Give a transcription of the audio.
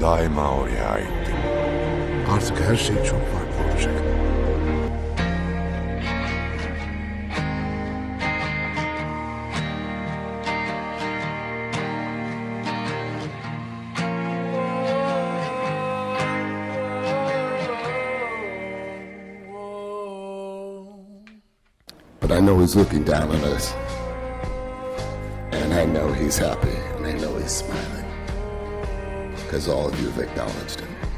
Daima oraya aittim. Artık her şey çok farklı olacak. But I know he's looking down on us. And I know he's happy, and I know he's smiling. Because all of you have acknowledged him.